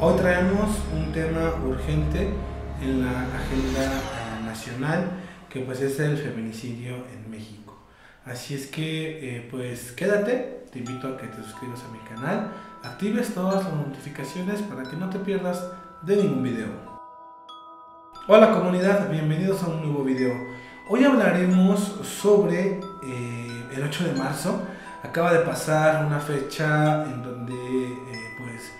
Hoy traemos un tema urgente en la agenda eh, nacional que pues es el feminicidio en México. Así es que eh, pues quédate, te invito a que te suscribas a mi canal, actives todas las notificaciones para que no te pierdas de ningún video. Hola comunidad, bienvenidos a un nuevo video. Hoy hablaremos sobre eh, el 8 de marzo. Acaba de pasar una fecha en donde pues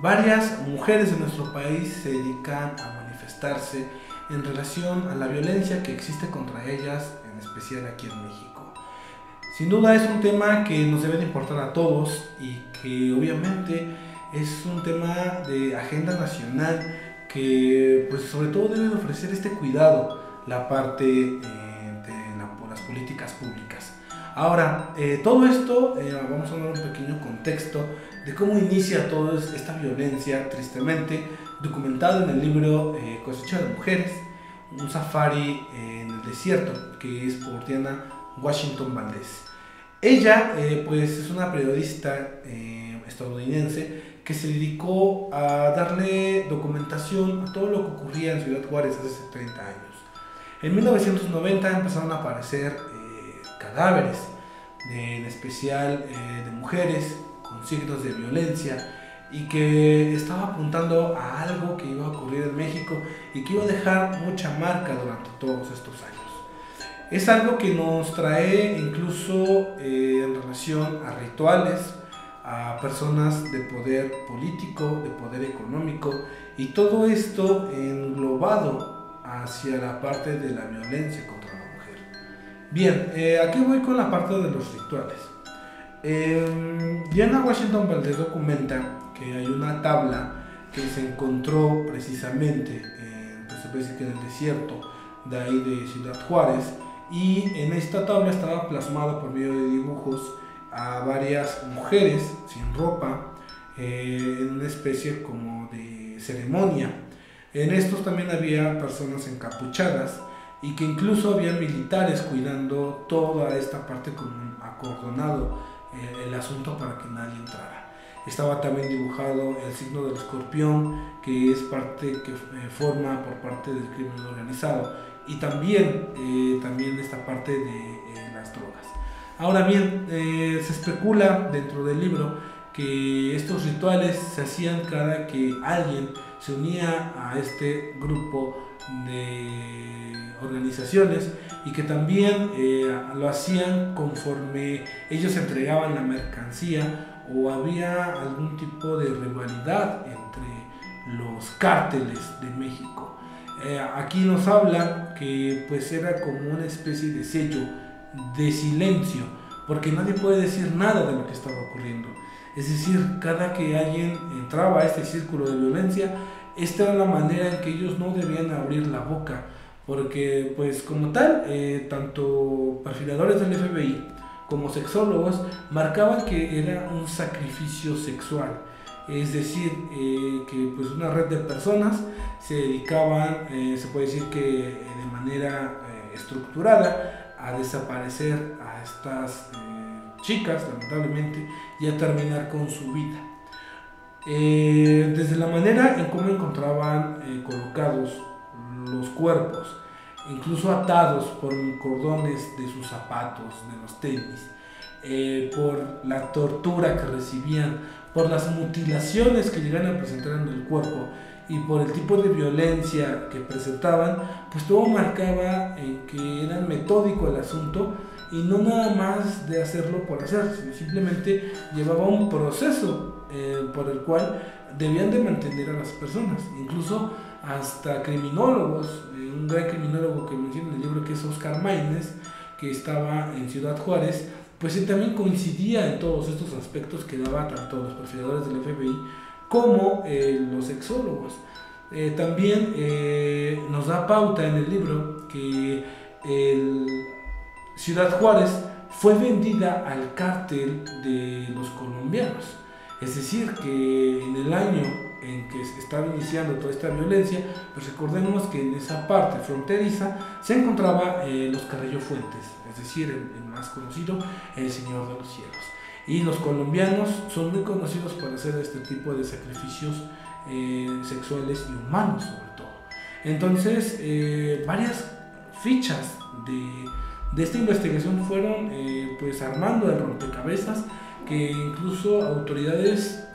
Varias mujeres de nuestro país se dedican a manifestarse en relación a la violencia que existe contra ellas, en especial aquí en México. Sin duda es un tema que nos debe de importar a todos y que obviamente es un tema de agenda nacional que pues sobre todo debe de ofrecer este cuidado la parte eh, de las políticas públicas. Ahora, eh, todo esto, eh, vamos a dar un pequeño contexto de cómo inicia toda esta violencia, tristemente, documentado en el libro eh, Cosecha de Mujeres, un safari en el desierto, que es por Diana Washington Valdés. Ella, eh, pues, es una periodista eh, estadounidense que se dedicó a darle documentación a todo lo que ocurría en Ciudad Juárez hace 30 años. En 1990 empezaron a aparecer cadáveres, en especial de mujeres, signos de violencia y que estaba apuntando a algo que iba a ocurrir en México y que iba a dejar mucha marca durante todos estos años. Es algo que nos trae incluso eh, en relación a rituales, a personas de poder político, de poder económico y todo esto englobado hacia la parte de la violencia contra la mujer. Bien, eh, aquí voy con la parte de los rituales. Eh, Diana Washington Valdez documenta que hay una tabla que se encontró precisamente en, pues en el desierto de ahí de Ciudad Juárez y en esta tabla estaba plasmada por medio de dibujos a varias mujeres sin ropa eh, en una especie como de ceremonia. En estos también había personas encapuchadas y que incluso había militares cuidando toda esta parte como acordonado el asunto para que nadie entrara. Estaba también dibujado el signo del escorpión, que es parte que eh, forma por parte del crimen organizado, y también, eh, también esta parte de eh, las drogas. Ahora bien, se especula dentro del libro que estos rituales se hacían cada que alguien se unía a este grupo de organizaciones y que también eh, lo hacían conforme ellos entregaban la mercancía o había algún tipo de rivalidad entre los cárteles de México. Eh, aquí nos habla que pues era como una especie de sello de silencio, porque nadie puede decir nada de lo que estaba ocurriendo. Es decir, cada que alguien entraba a este círculo de violencia, esta era la manera en que ellos no debían abrir la boca, porque pues como tal, eh, tanto perfiladores del FBI como sexólogos marcaban que era un sacrificio sexual, es decir, eh, que pues una red de personas se dedicaban, eh, se puede decir que de manera estructurada, a desaparecer a estas chicas, lamentablemente, y a terminar con su vida. Eh, desde la manera en cómo encontraban eh, colocados los cuerpos, incluso atados por cordones de sus zapatos, de los tenis, eh, por la tortura que recibían, por las mutilaciones que llegan a presentar en el cuerpo y por el tipo de violencia que presentaban, pues todo marcaba que era metódico el asunto y no nada más de hacerlo por hacer, sino simplemente llevaba un proceso eh, por el cual debían de mantener a las personas, incluso hasta criminólogos, eh, un gran criminólogo que menciona en el libro que es Oscar Maínez, que estaba en Ciudad Juárez, pues él también coincidía en todos estos aspectos que daba tanto los perfiladores del FBI como eh, los sexólogos. también nos da pauta en el libro que Ciudad Juárez fue vendida al cártel de los colombianos. Es decir, que en el año en que se estaba iniciando toda esta violencia, pues recordemos que en esa parte fronteriza se encontraba eh, los Carrillo Fuentes, es decir, el, más conocido, el Señor de los Cielos. Y los colombianos son muy conocidos por hacer este tipo de sacrificios eh, sexuales y humanos sobre todo. Entonces, eh, varias fichas de, esta investigación fueron eh, pues armando el rompecabezas que incluso autoridades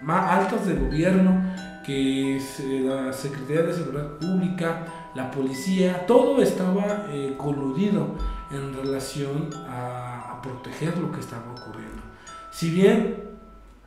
más altas del gobierno, que la Secretaría de Seguridad Pública, la policía, todo estaba coludido en relación a, proteger lo que estaba ocurriendo. Si bien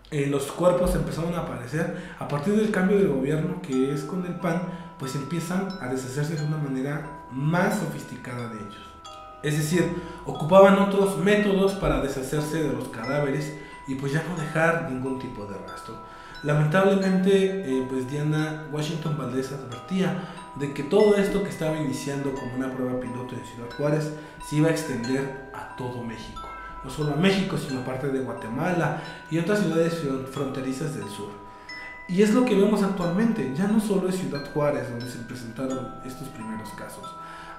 eh, los cuerpos empezaron a aparecer a partir del cambio de gobierno que es con el PAN, pues empiezan a deshacerse de una manera más sofisticada de ellos. Es decir, ocupaban otros métodos para deshacerse de los cadáveres y pues ya no dejar ningún tipo de rastro. Lamentablemente, eh, pues Diana Washington Valdez advertía de que todo esto que estaba iniciando como una prueba piloto en Ciudad Juárez se iba a extender a todo México no solo a México, sino a parte de Guatemala y otras ciudades fronterizas del sur. Y es lo que vemos actualmente, ya no solo es Ciudad Juárez donde se presentaron estos primeros casos,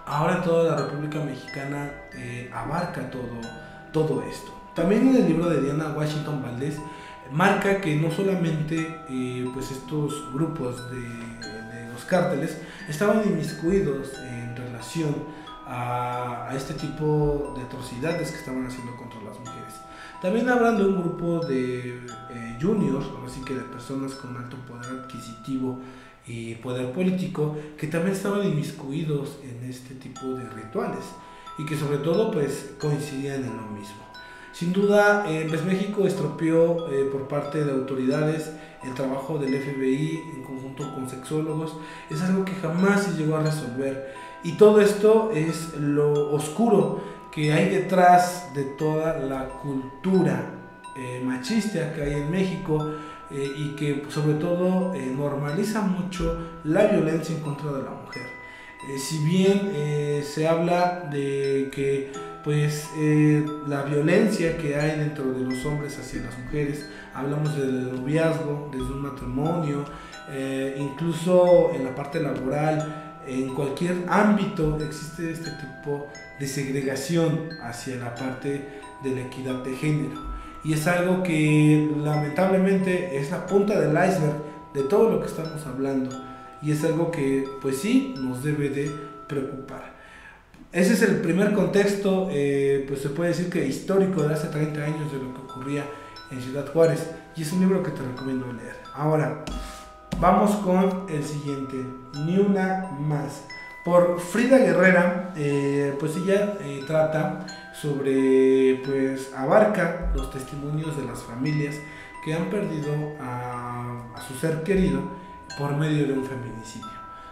ahora toda la República Mexicana eh, abarca todo, todo esto. También en el libro de Diana Washington Valdés marca que no solamente eh, pues estos grupos de los cárteles estaban inmiscuidos en relación a, este tipo de atrocidades que estaban haciendo contra las mujeres. También hablan de un grupo de eh, juniors, así que de personas con alto poder adquisitivo y poder político, que también estaban inmiscuidos en este tipo de rituales y que sobre todo pues coincidían en lo mismo. Sin duda, eh, pues México estropeó eh, por parte de autoridades el trabajo del FBI en conjunto con sexólogos. Es algo que jamás se llegó a resolver y todo esto es lo oscuro que hay detrás de toda la cultura eh, machista que hay en México eh, y que sobre todo eh, normaliza mucho la violencia en contra de la mujer. si bien se habla de que pues la violencia que hay dentro de los hombres hacia las mujeres, hablamos del noviazgo, desde un matrimonio, incluso en la parte laboral, en cualquier ámbito existe este tipo de segregación hacia la parte de la equidad de género. Y es algo que lamentablemente es la punta del iceberg de todo lo que estamos hablando. Y es algo que pues sí nos debe de preocupar. Ese es el primer contexto, eh, pues se puede decir que histórico de hace 30 años de lo que ocurría en Ciudad Juárez. Y es un libro que te recomiendo leer. Ahora, Vamos con el siguiente, Ni una más. Por Frida Guerrera, eh, pues ella eh, trata sobre, pues abarca los testimonios de las familias que han perdido a, su ser querido por medio de un feminicidio.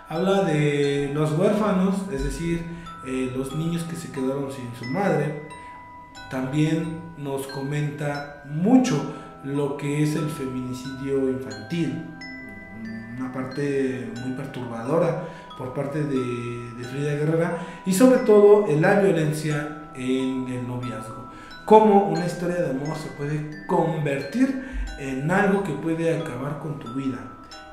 Habla de los huérfanos, es decir, eh, los niños que se quedaron sin su madre. También nos comenta mucho lo que es el feminicidio infantil una parte muy perturbadora por parte de, Frida Guerrera y sobre todo la violencia en el noviazgo. Cómo una historia de amor se puede convertir en algo que puede acabar con tu vida.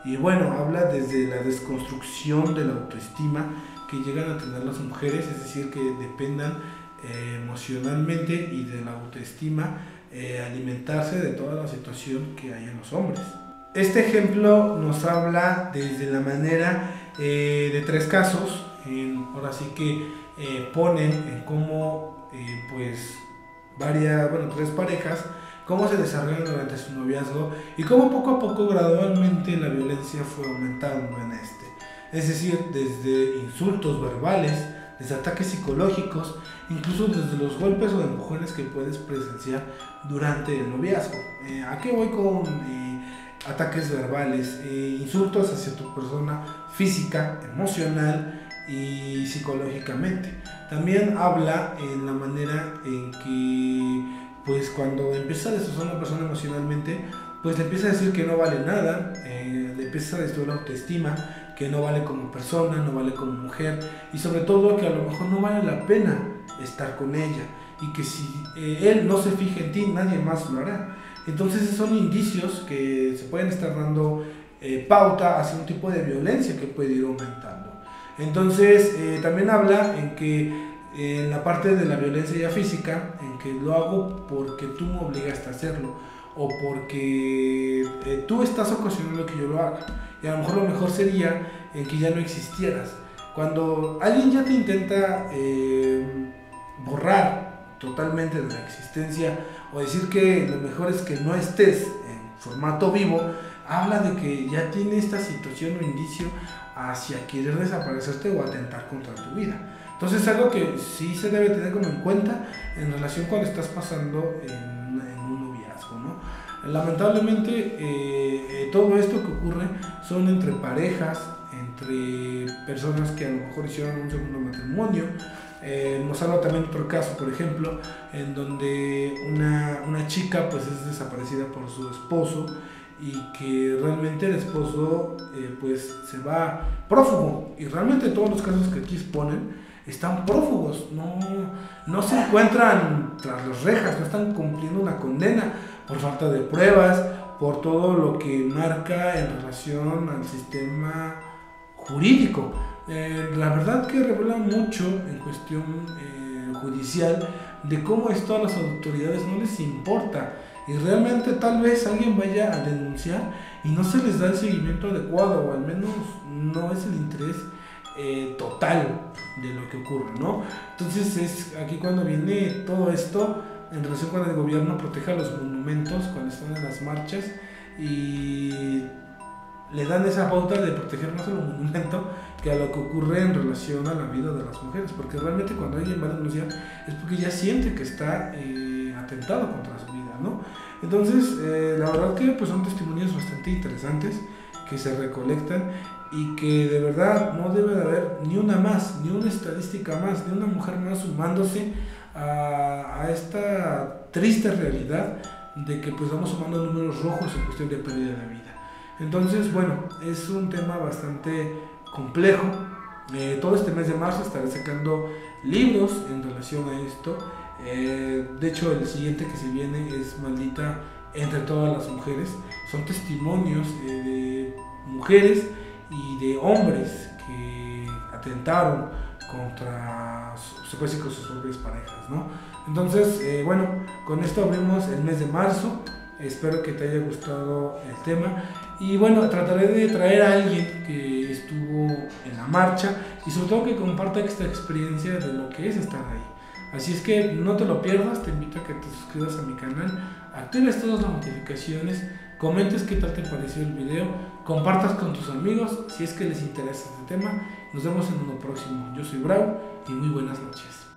Y bueno, habla desde la desconstrucción de la autoestima que llegan a tener las mujeres, es decir, que dependan eh, emocionalmente y de la autoestima eh, alimentarse de toda la situación que hay en los hombres. Este ejemplo nos habla desde la manera eh, de tres casos, ahora sí que eh, ponen en cómo eh, pues varias, bueno, tres parejas, cómo se desarrollan durante su noviazgo y cómo poco a poco gradualmente la violencia fue aumentando en este. Es decir, desde insultos verbales, desde ataques psicológicos, incluso desde los golpes o empujones que puedes presenciar durante el noviazgo. ¿A qué voy con ataques verbales, eh, insultos hacia tu persona física, emocional y psicológicamente. También habla en la manera en que, pues cuando empieza a destrozar una persona emocionalmente, pues le empieza a decir que no vale nada, eh, le empieza a destruir la autoestima, que no vale como persona, no vale como mujer y sobre todo que a lo mejor no vale la pena estar con ella y que si eh, él no se fija en ti, nadie más lo hará. Entonces son indicios que se pueden estar dando eh, pauta hacia un tipo de violencia que puede ir aumentando. Entonces eh, también habla en que en la parte de la violencia ya física, en que lo hago porque tú me obligaste a hacerlo o porque eh, tú estás ocasionando que yo lo haga. Y a lo mejor lo mejor sería que ya no existieras. Cuando alguien ya te intenta eh, borrar totalmente de la existencia o decir que lo mejor es que no estés en formato vivo, habla de que ya tiene esta situación o indicio hacia querer desaparecerte o atentar contra tu vida. Entonces es algo que sí se debe tener como en cuenta en relación cuando estás pasando en, un noviazgo, ¿no? Lamentablemente eh, eh, todo esto que ocurre son entre parejas, entre personas que a lo mejor hicieron un segundo matrimonio. Eh, nos habla también otro caso, por ejemplo, en donde una, una chica pues es desaparecida por su esposo y que realmente el esposo eh, pues se va prófugo y realmente todos los casos que aquí exponen están prófugos, no, no se encuentran tras las rejas, no están cumpliendo una condena por falta de pruebas, por todo lo que marca en relación al sistema jurídico. Eh, la verdad que revela mucho en cuestión eh, judicial de cómo esto a las autoridades no les importa y realmente tal vez alguien vaya a denunciar y no se les da el seguimiento adecuado o al menos no es el interés eh, total de lo que ocurre, ¿no? Entonces es aquí cuando viene todo esto en relación con el gobierno proteja los monumentos cuando están en las marchas y le dan esa pauta de proteger más el monumento que a lo que ocurre en relación a la vida de las mujeres, porque realmente cuando alguien va a denunciar es porque ya siente que está eh, atentado contra su vida, ¿no? Entonces, eh, la verdad que pues, son testimonios bastante interesantes que se recolectan y que de verdad no debe de haber ni una más, ni una estadística más, ni una mujer más sumándose a, a esta triste realidad de que pues vamos sumando números rojos en cuestión de pérdida de vida. Entonces, bueno, es un tema bastante complejo. Eh, todo este mes de marzo estaré sacando libros en relación a esto. Eh, de hecho, el siguiente que se viene es Maldita entre todas las mujeres. Son testimonios eh, de mujeres y de hombres que atentaron contra sus, sus propias parejas, ¿no? Entonces, bueno, con esto abrimos el mes de marzo. Espero que te haya gustado el tema. Y bueno, trataré de traer a alguien que estuvo en la marcha y sobre todo que comparta esta experiencia de lo que es estar ahí. Así es que no te lo pierdas, te invito a que te suscribas a mi canal, actives todas las notificaciones, comentes qué tal te pareció el video, compartas con tus amigos si es que les interesa este tema. Nos vemos en uno próximo. Yo soy Bravo y muy buenas noches.